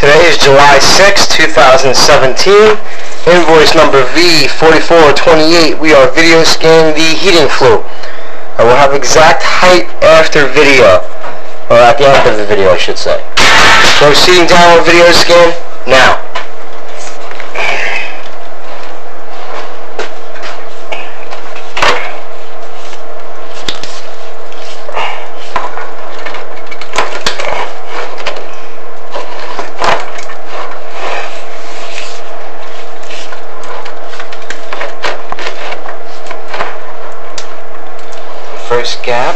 Today is July 6, 2017. Invoice number V4428. We are video scanning the heating flue. Uh, I will have exact height after video. Or at the end of the video, I should say. Proceeding down with video scan now. First gap.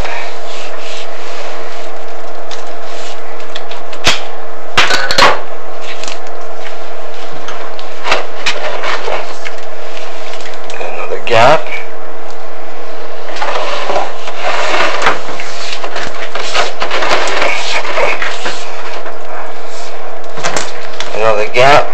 Another gap. Another gap.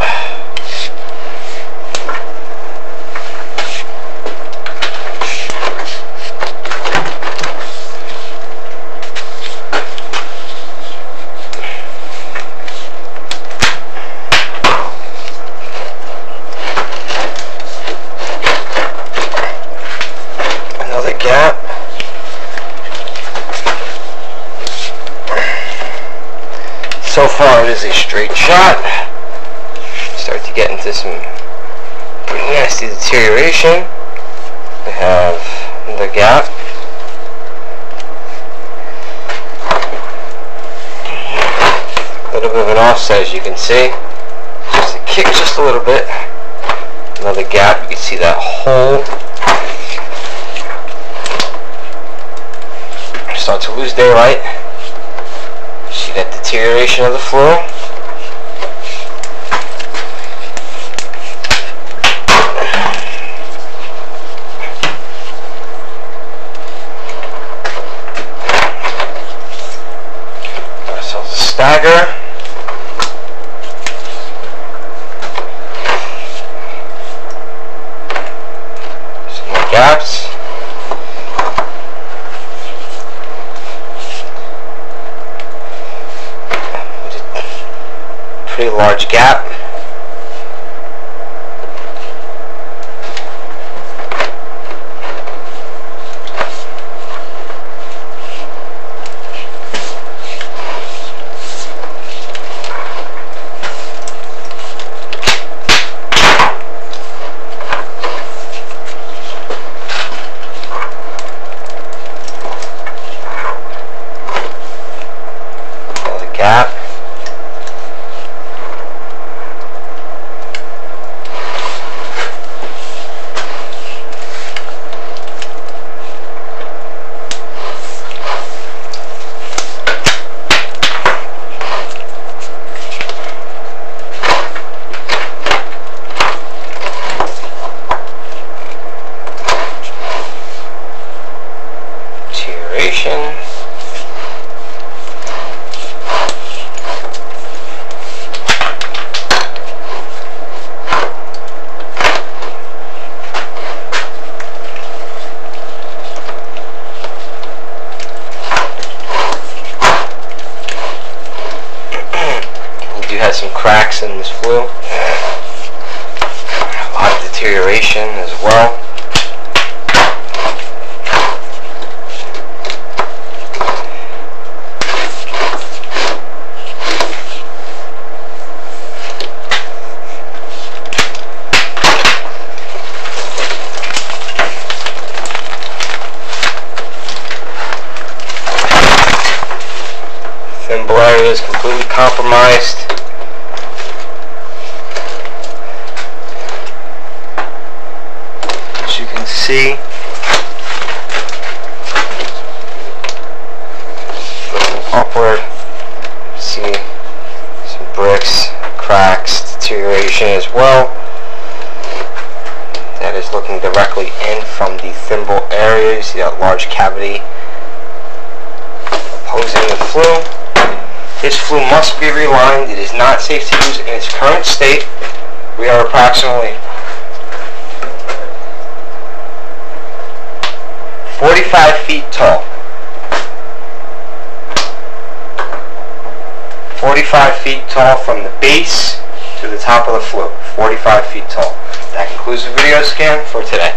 Another gap. So far it is a straight shot. Start to get into some pretty nasty deterioration. We have the gap. A little bit of an offset as you can see. Just a kick just a little bit. Another gap, you can see that hole start to lose daylight. Deterioration of the flue. Large gap. Another gap. We do have some cracks in this flue. A lot of deterioration as well. Thimble area is completely compromised. As you can see, upward, see some bricks, cracks, deterioration as well. That is looking directly in from the thimble area. You see that large cavity opposing the flue. Flue must be relined. It is not safe to use in its current state. We are approximately 45 feet tall. 45 feet tall from the base to the top of the float. 45 feet tall. That concludes the video scan for today.